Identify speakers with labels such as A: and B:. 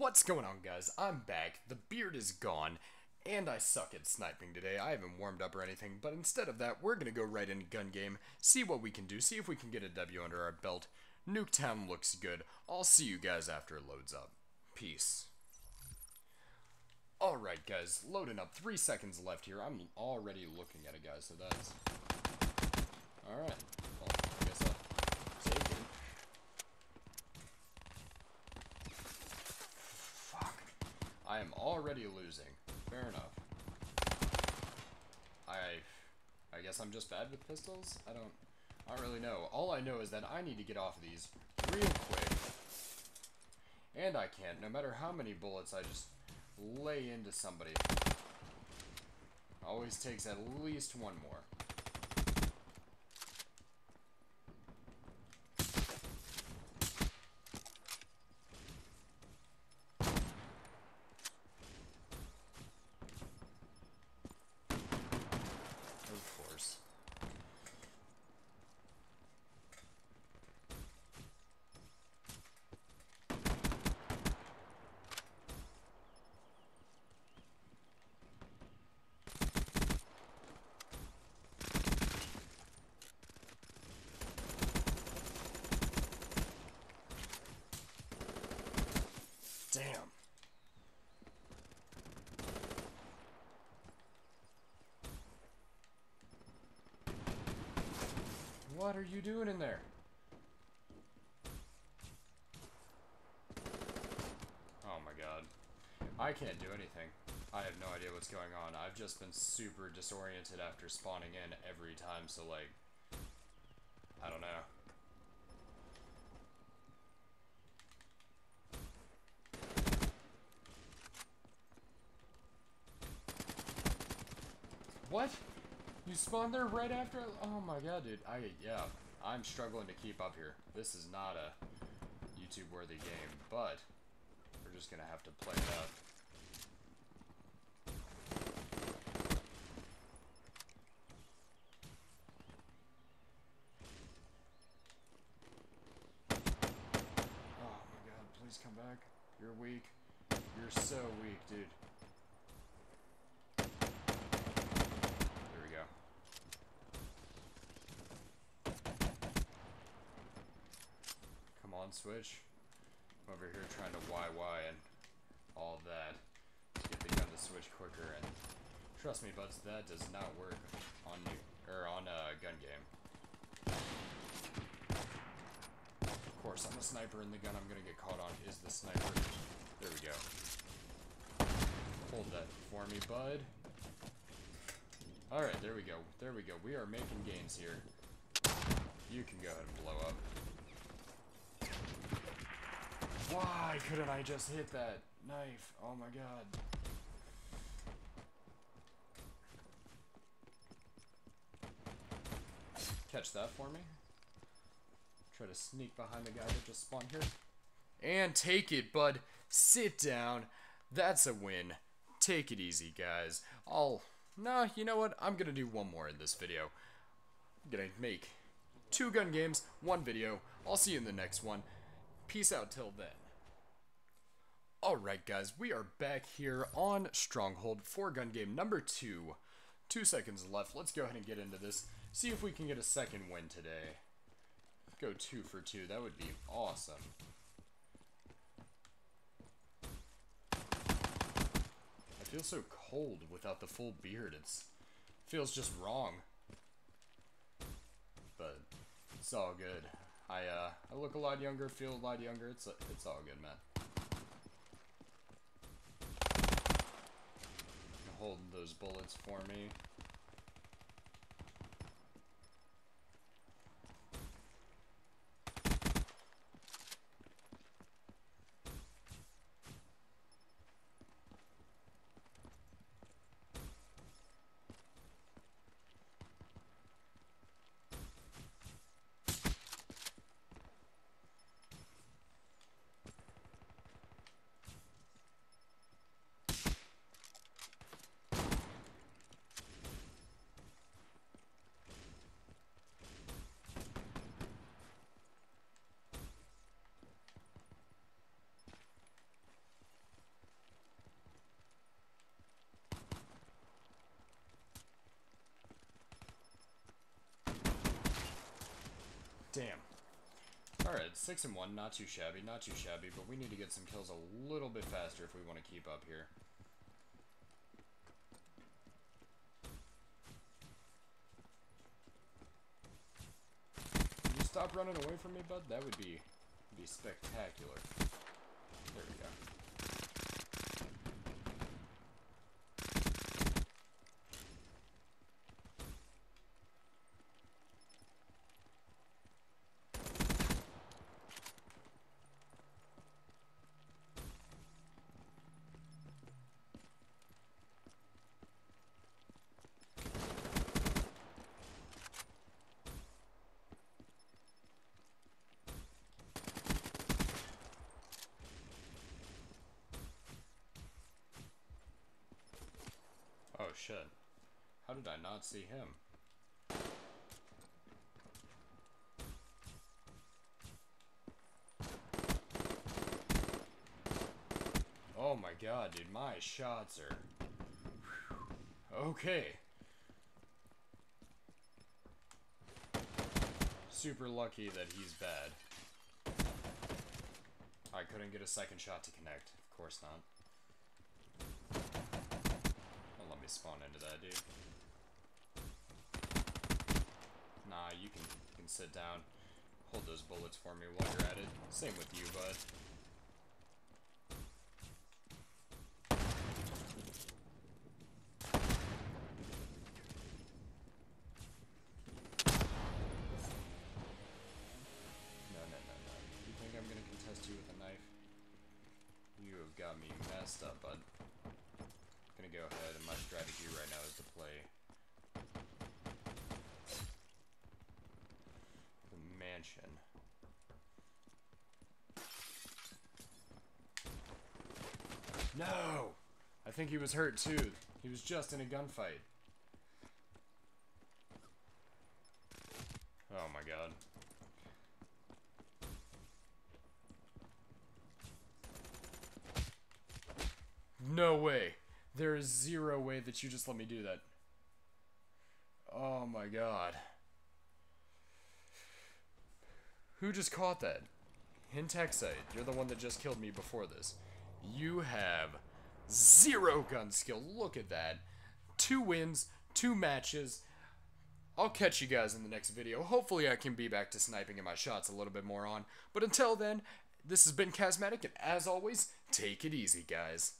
A: What's going on, guys? I'm back. The beard is gone, and I suck at sniping today. I haven't warmed up or anything, but instead of that, we're gonna go right into gun game, see what we can do, see if we can get a W under our belt. Nuketown looks good. I'll see you guys after it loads up. Peace. Alright, guys, loading up. Three seconds left here. I'm already looking at it, guys, so that's... Alright. Well, I guess I'll take it. Fuck. I am already losing. Fair enough. I... I guess I'm just bad with pistols? I don't... I don't really know. All I know is that I need to get off of these real quick. And I can't, no matter how many bullets I just lay into somebody. Always takes at least one more. Of course. Damn. What are you doing in there? Oh my god. I can't do anything. I have no idea what's going on. I've just been super disoriented after spawning in every time, so like... I don't know. What? You spawned there right after? Oh my god, dude. I, yeah. I'm struggling to keep up here. This is not a YouTube-worthy game, but we're just gonna have to play it out. Oh my god, please come back. You're weak. You're so weak, dude. There we go. Come on, Switch. I'm over here trying to YY and all that to get the gun to switch quicker, and trust me, buds, that does not work on you or on a gun game. Of course, I'm a sniper, and the gun I'm gonna get caught on is the sniper. There we go. Hold that for me, bud. Alright, there we go. There we go. We are making gains here. You can go ahead and blow up. Why couldn't I just hit that knife? Oh my god. Catch that for me. Try to sneak behind the guy that just spawned here. And take it, bud. Sit down. That's a win. Take it easy, guys. I'll... Nah, you know what? I'm gonna do one more in this video. I'm gonna make two gun games, one video. I'll see you in the next one. Peace out till then. Alright guys, we are back here on Stronghold for gun game number two. Two seconds left. Let's go ahead and get into this. See if we can get a second win today. Go two for two. That would be awesome. I feel so cold without the full beard. It's feels just wrong. But it's all good. I uh I look a lot younger, feel a lot younger. It's it's all good, man. Hold those bullets for me. 6 and 1, not too shabby, not too shabby, but we need to get some kills a little bit faster if we want to keep up here. Can you stop running away from me, bud? That would be, be spectacular. There we go. Oh shit. How did I not see him? Oh my god, dude, my shots are... Okay. Super lucky that he's bad. I couldn't get a second shot to connect. Of course not. Don't let me spawn into that, dude. Nah, you can, you can sit down. Hold those bullets for me while you're at it. Same with you, bud. No, no, no, no. You think I'm gonna contest you with a knife? You have got me messed up, bud. Gonna go ahead and my strategy right now is to play the mansion. No! I think he was hurt too. He was just in a gunfight. Oh my god. No way. There is zero way that you just let me do that. Oh my god. Who just caught that? Hintexite, you're the one that just killed me before this. You have zero gun skill. Look at that. Two wins, two matches. I'll catch you guys in the next video. Hopefully I can be back to sniping and my shots a little bit more on. But until then, this has been Chasmatic, and as always, take it easy, guys.